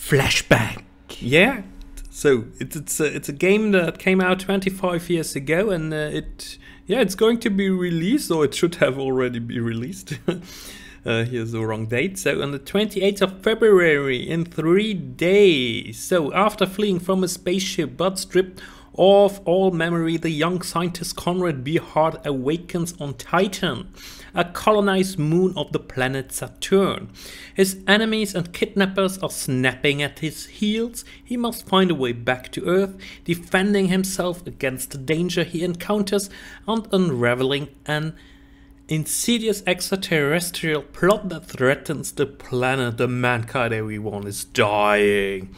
Flashback. Yeah. So it's it's a, it's a game that came out 25 years ago, and uh, it yeah it's going to be released, or it should have already be released. uh, here's the wrong date. So on the 28th of February, in three days. So after fleeing from a spaceship, but stripped of all memory, the young scientist Conrad B. Hart awakens on Titan, a colonized moon of the planet Saturn. His enemies and kidnappers are snapping at his heels. He must find a way back to Earth, defending himself against the danger he encounters and unraveling an insidious extraterrestrial plot that threatens the planet. The mankind, everyone is dying.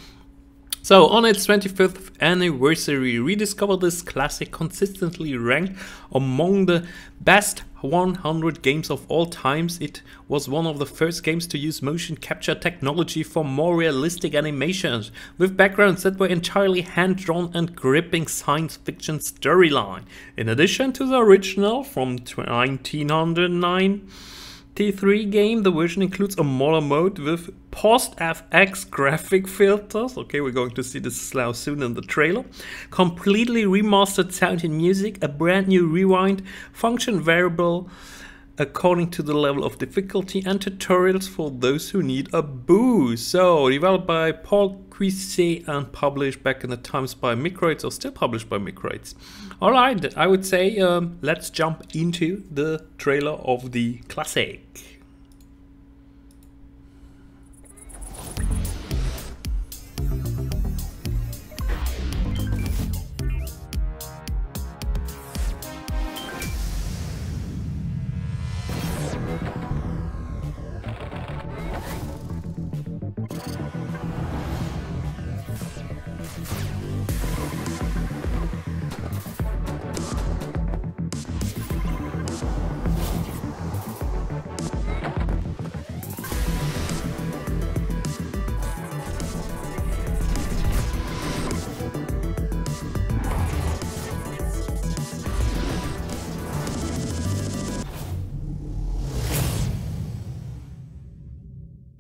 So, on its 25th anniversary, rediscover this classic consistently ranked among the best 100 games of all times. It was one of the first games to use motion capture technology for more realistic animations, with backgrounds that were entirely hand-drawn and gripping science fiction storyline. In addition to the original from 1909, T3 game, the version includes a modern mode with post-FX graphic filters. Okay, we're going to see this now soon in the trailer. Completely remastered sound and music, a brand new rewind, function variable according to the level of difficulty, and tutorials for those who need a boost. So, developed by Paul Cuisset and published back in the times by Microids, or still published by Microids. Alright, I would say um, let's jump into the trailer of the classic.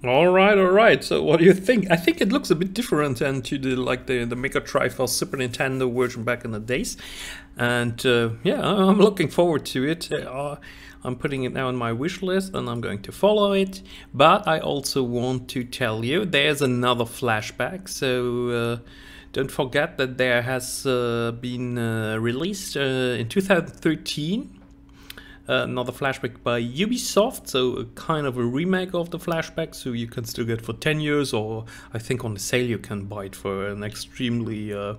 All right, all right. So, what do you think? I think it looks a bit different than to the like the the Mega or Super Nintendo version back in the days, and uh, yeah, I'm looking forward to it. Uh, I'm putting it now on my wish list, and I'm going to follow it. But I also want to tell you there's another flashback. So. Uh, don't forget that there has uh, been uh, released uh, in 2013 uh, another flashback by Ubisoft, so a kind of a remake of the flashback, so you can still get for 10 years, or I think on the sale you can buy it for an extremely uh,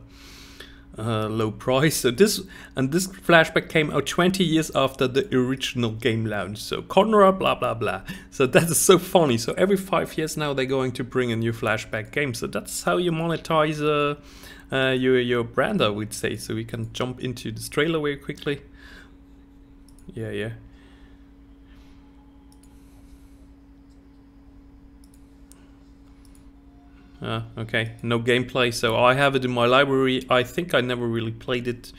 uh, low price. So this and this flashback came out 20 years after the original game launch. So Conrad, blah blah blah. So that is so funny. So every five years now they're going to bring a new flashback game. So that's how you monetize uh, uh, your your brand, I would say. So we can jump into this trailer very quickly. Yeah, yeah. Uh, okay, no gameplay, so I have it in my library. I think I never really played it,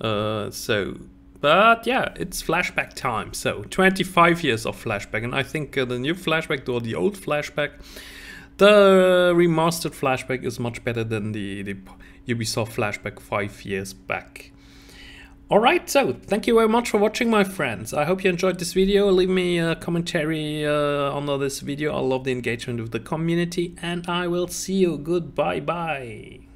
uh, so... But yeah, it's flashback time, so 25 years of flashback, and I think uh, the new flashback or the old flashback, the remastered flashback is much better than the, the Ubisoft flashback 5 years back. Alright, so thank you very much for watching my friends. I hope you enjoyed this video. Leave me a commentary uh, under this video. I love the engagement with the community and I will see you. Goodbye bye.